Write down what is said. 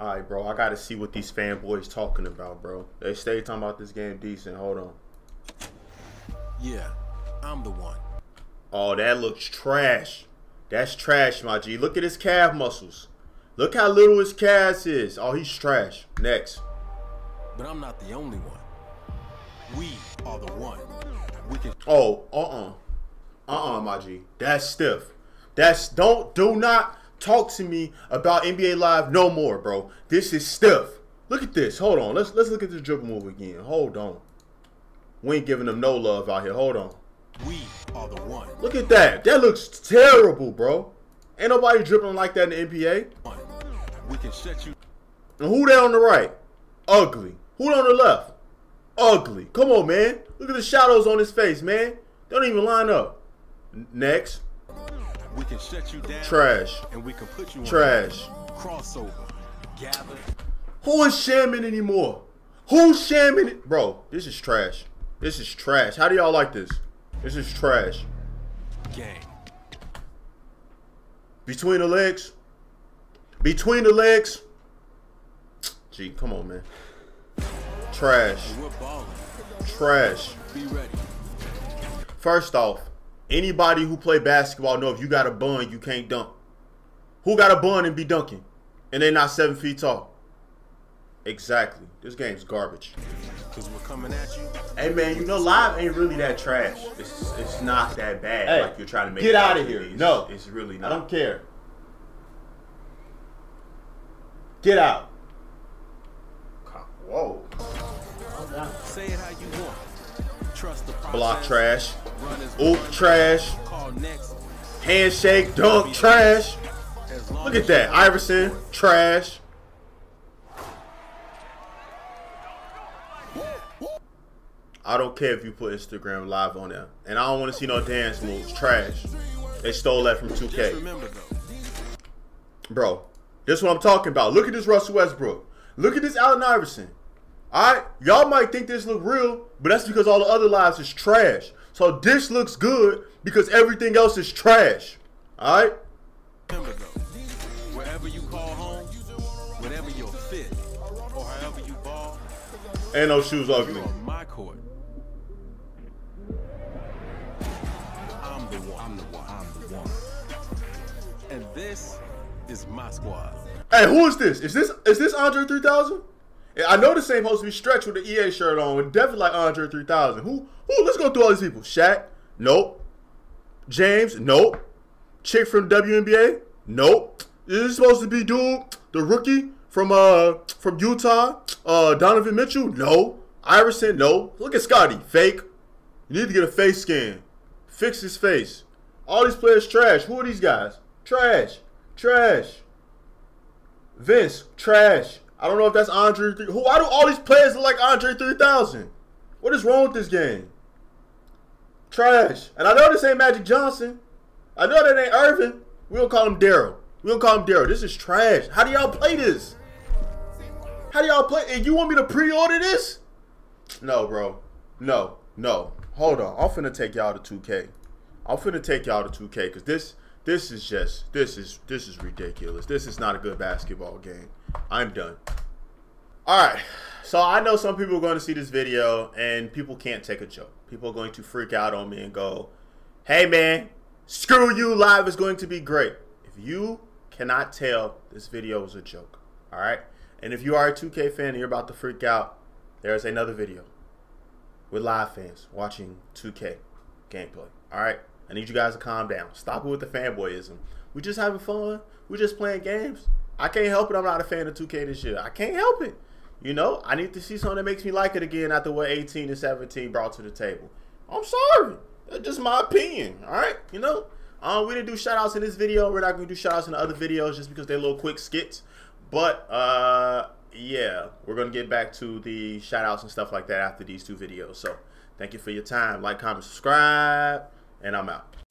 All right, bro. I gotta see what these fanboys talking about, bro. They stay talking about this game decent. Hold on. Yeah, I'm the one. Oh, that looks trash. That's trash, my G. Look at his calf muscles. Look how little his calves is. Oh, he's trash. Next. But I'm not the only one. We are the one. We can. Oh, uh-uh. Uh-uh, my G. That's stiff. That's don't do not talk to me about NBA Live no more, bro. This is stiff. Look at this. Hold on. Let's let's look at this dribble move again. Hold on. We ain't giving them no love out here. Hold on. We are the one. Look at that. That looks terrible, bro. Ain't nobody dribbling like that in the NBA. We can shut you. And who there on the right? Ugly. Who on the left? Ugly. Come on, man. Look at the shadows on his face, man. They don't even line up. Next. We can shut you down. Trash. And we can put you Trash. Crossover. Gather. Who is shamming anymore? Who's shamming it? Bro, this is trash. This is trash. How do y'all like this? This is trash. Gang. Between the legs. Between the legs. Gee, come on, man. Trash. And we're balling. Trash. Be ready. First off, anybody who play basketball know if you got a bun, you can't dunk. Who got a bun and be dunking? And they not seven feet tall. Exactly. This game's garbage. Cause we're coming at you. Hey man, you know live ain't really that trash. It's it's not that bad. Hey, like you're trying to make. get it out of here. It's- No. it's really not. I don't care. Get out. Whoa. Say it how you want. Trust the process. Block trash. Oop trash. Handshake dunk trash. Look at that. Iverson trash. I don't care if you put Instagram live on there. And I don't want to see no dance moves. Trash. They stole that from 2K. Bro, this is what I'm talking about. Look at this Russell Westbrook. Look at this Allen Iverson. Alright? Y'all might think this look real, but that's because all the other lives is trash. So this looks good because everything else is trash. Alright? Remember though. Wherever you call home, whatever your fit, or however you ball, Ain't no shoes you're ugly. on my court. I'm the one. I'm the one. I'm the one. And this is my squad. Hey, who is this? Is this is this Andre 3000? I know this ain't supposed to be stretched with the EA shirt on. With definitely like Andre 3000. Who? Who? Let's go through all these people. Shaq? Nope. James? Nope. Chick from WNBA? Nope. Is this supposed to be dude, the rookie from uh from Utah? Uh, Donovan Mitchell? No. Iverson? No. Look at Scotty. Fake. You need to get a face scan. Fix his face. All these players trash. Who are these guys? Trash. Trash. Vince, trash. I don't know if that's Andre. 3 Who? Why do all these players look like Andre 3000? What is wrong with this game? Trash. And I know this ain't Magic Johnson. I know that ain't Earvin. We don't call him Daryl. We don't call him Daryl. This is trash. How do y'all play this? How do y'all play? And you want me to pre-order this? No, bro. No. No. Hold on. I'm finna take y'all to 2K. I'm finna take y'all to 2K because this this is just this is this is ridiculous. This is not a good basketball game. I'm done. Alright. So I know some people are going to see this video and people can't take a joke. People are going to freak out on me and go, Hey man, screw you, live is going to be great. If you cannot tell this video is a joke, alright? And if you are a 2K fan and you're about to freak out, there's another video with live fans watching 2K gameplay. All right, I need you guys to calm down. Stop it with the fanboyism. We just having fun. We just playing games. I can't help it. I'm not a fan of 2K this year. I can't help it. You know, I need to see something that makes me like it again after what 18 and 17 brought to the table. I'm sorry. That's just my opinion. All right, you know. Um, we didn't do shout outs in this video. We're not going to do shout outs in the other videos just because they're little quick skits. But uh, yeah, we're gonna get back to the shout outs and stuff like that after these two videos. So thank you for your time. Like, comment, subscribe, and I'm out.